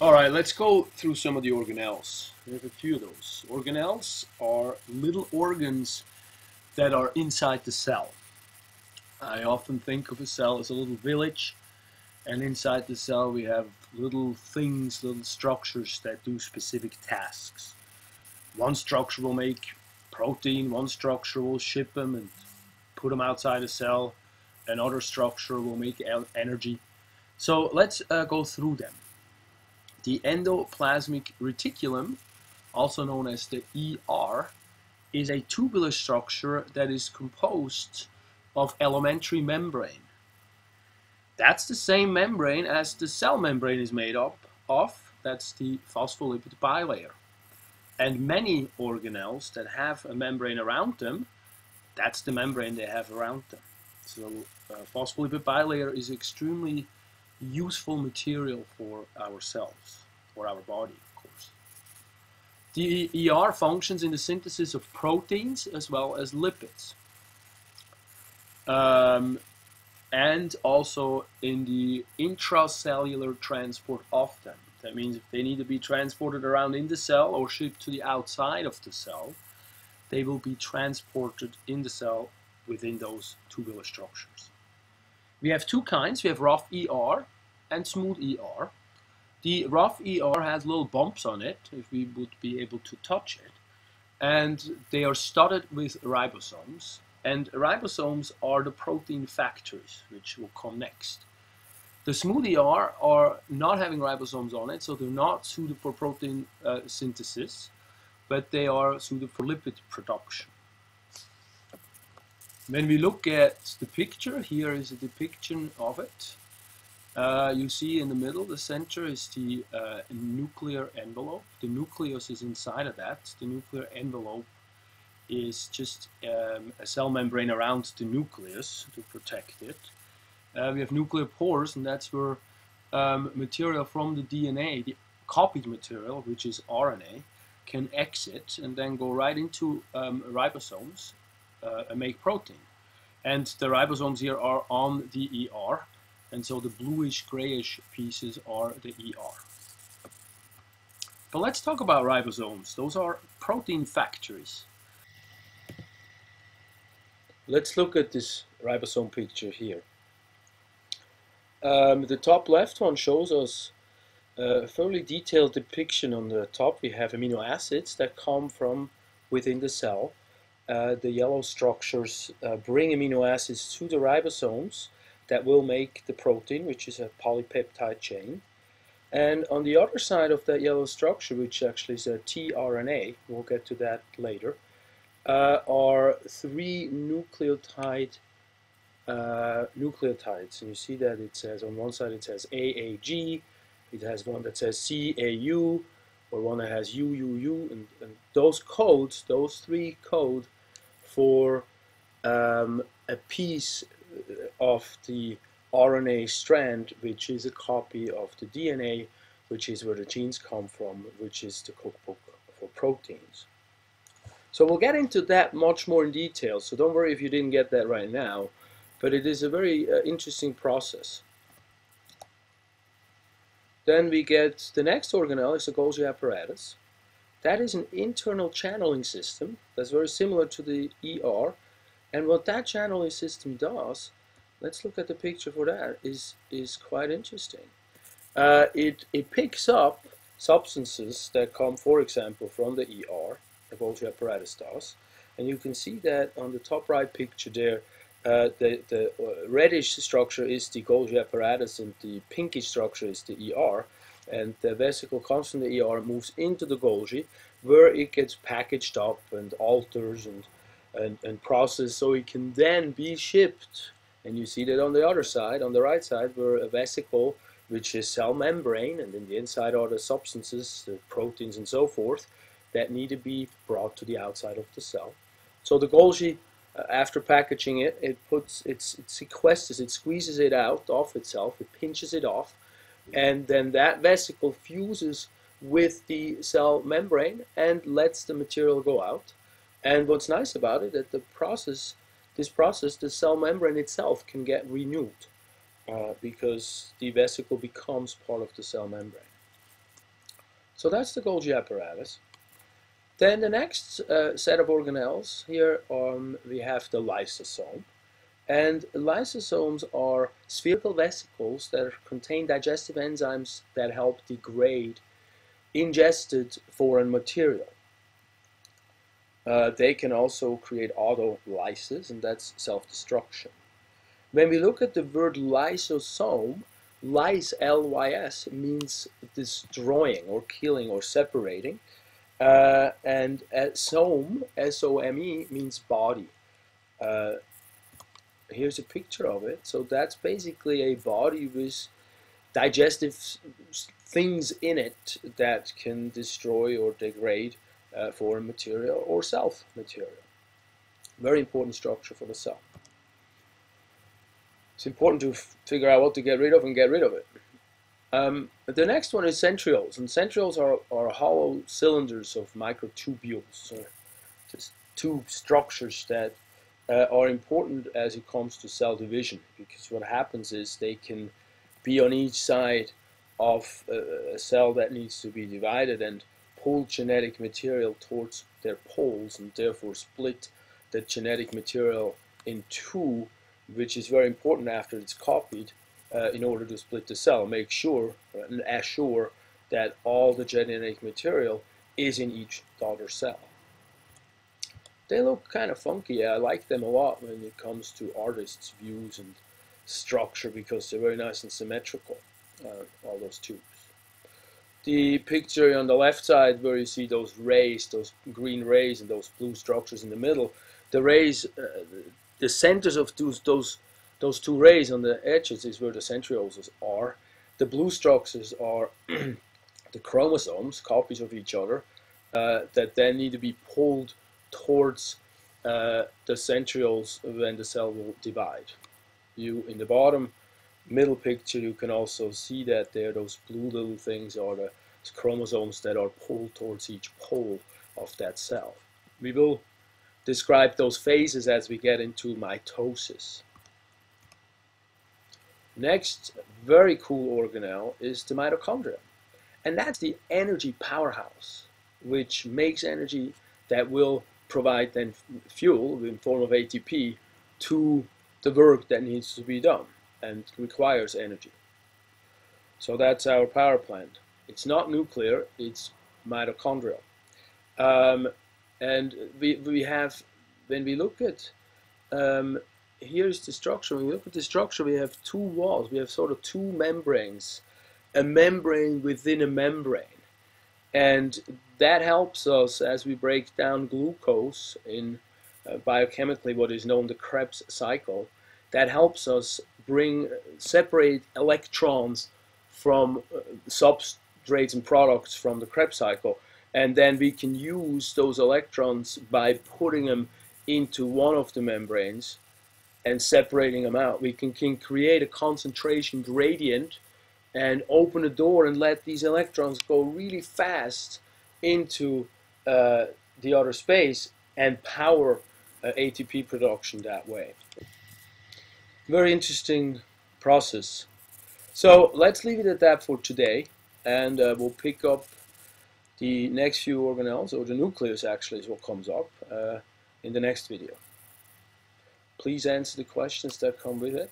Alright, let's go through some of the organelles. We have a few of those. Organelles are little organs that are inside the cell. I often think of a cell as a little village and inside the cell we have little things, little structures that do specific tasks. One structure will make protein, one structure will ship them and put them outside the cell, another structure will make energy. So let's uh, go through them. The endoplasmic reticulum, also known as the ER, is a tubular structure that is composed of elementary membrane. That's the same membrane as the cell membrane is made up of. That's the phospholipid bilayer. And many organelles that have a membrane around them, that's the membrane they have around them. So uh, phospholipid bilayer is extremely useful material for ourselves, for our body, of course. The ER functions in the synthesis of proteins as well as lipids. Um, and also in the intracellular transport of them. That means if they need to be transported around in the cell or shipped to the outside of the cell, they will be transported in the cell within those tubular structures. We have two kinds. We have rough ER and smooth ER. The rough ER has little bumps on it, if we would be able to touch it. And they are studded with ribosomes. And ribosomes are the protein factories, which will come next. The smooth ER are not having ribosomes on it, so they're not suited for protein uh, synthesis, but they are suited for lipid production. When we look at the picture, here is a depiction of it. Uh, you see in the middle, the center is the uh, nuclear envelope. The nucleus is inside of that. The nuclear envelope is just um, a cell membrane around the nucleus to protect it. Uh, we have nuclear pores, and that's where um, material from the DNA, the copied material, which is RNA, can exit and then go right into um, ribosomes uh, and make protein. And the ribosomes here are on the ER, and so the bluish grayish pieces are the ER. But let's talk about ribosomes. Those are protein factories. Let's look at this ribosome picture here. Um, the top left one shows us a fairly detailed depiction on the top. We have amino acids that come from within the cell uh, the yellow structures uh, bring amino acids to the ribosomes that will make the protein, which is a polypeptide chain. And on the other side of that yellow structure, which actually is a tRNA, we'll get to that later, uh, are three nucleotide uh, nucleotides. And you see that it says on one side it says AAG, it has one that says CAU, or one that has UUU, and, and those codes, those three codes for um, a piece of the RNA strand, which is a copy of the DNA, which is where the genes come from, which is the cookbook for proteins. So we'll get into that much more in detail, so don't worry if you didn't get that right now, but it is a very uh, interesting process. Then we get the next organelle is the Golgi apparatus. That is an internal channeling system that's very similar to the ER. And what that channeling system does, let's look at the picture for that, is, is quite interesting. Uh, it, it picks up substances that come, for example, from the ER, the Golgi apparatus does. And you can see that on the top right picture there, uh, the, the uh, reddish structure is the Golgi apparatus and the pinkish structure is the ER and the vesicle comes from the ER, moves into the Golgi, where it gets packaged up and alters and, and, and processed so it can then be shipped. And you see that on the other side, on the right side, where a vesicle, which is cell membrane, and in the inside are the substances, the proteins and so forth, that need to be brought to the outside of the cell. So the Golgi, uh, after packaging it, it puts, it's, it sequesters, it squeezes it out off itself, it pinches it off, and then that vesicle fuses with the cell membrane and lets the material go out. And what's nice about it that the process, this process, the cell membrane itself can get renewed uh, because the vesicle becomes part of the cell membrane. So that's the Golgi apparatus. Then the next uh, set of organelles, here um, we have the lysosome. And lysosomes are spherical vesicles that contain digestive enzymes that help degrade ingested foreign material. Uh, they can also create autolysis, and that's self-destruction. When we look at the word lysosome, lys, L-Y-S, means destroying or killing or separating. Uh, and uh, some, S-O-M-E, means body. Uh, here's a picture of it. So that's basically a body with digestive things in it that can destroy or degrade uh, foreign material or self material. Very important structure for the cell. It's important to figure out what to get rid of and get rid of it. Um, the next one is centrioles, and centrioles are, are hollow cylinders of microtubules, or just tube structures that uh, are important as it comes to cell division, because what happens is they can be on each side of a, a cell that needs to be divided and pull genetic material towards their poles and therefore split the genetic material in two, which is very important after it's copied uh, in order to split the cell. Make sure and assure that all the genetic material is in each daughter cell. They look kind of funky. I like them a lot when it comes to artists' views and structure because they're very nice and symmetrical, uh, all those tubes. The picture on the left side where you see those rays, those green rays and those blue structures in the middle, the rays, uh, the centers of those, those those two rays on the edges is where the centrioles are. The blue structures are the chromosomes, copies of each other, uh, that then need to be pulled towards uh, the centrioles when the cell will divide. You in the bottom middle picture you can also see that there those blue little things are the chromosomes that are pulled towards each pole of that cell. We will describe those phases as we get into mitosis. Next very cool organelle is the mitochondria. And that's the energy powerhouse, which makes energy that will provide then fuel in form of ATP to the work that needs to be done and requires energy. So that's our power plant. It's not nuclear, it's mitochondrial. Um, and we, we have, when we look at um, here's the structure. When we look at the structure, we have two walls. We have sort of two membranes, a membrane within a membrane. And that helps us as we break down glucose in uh, biochemically what is known the Krebs cycle. That helps us bring separate electrons from uh, substrates and products from the Krebs cycle. And then we can use those electrons by putting them into one of the membranes and separating them out. We can, can create a concentration gradient and open a door and let these electrons go really fast into uh, the other space and power uh, ATP production that way. Very interesting process. So let's leave it at that for today and uh, we'll pick up the next few organelles, or the nucleus actually is what comes up, uh, in the next video please answer the questions that come with it.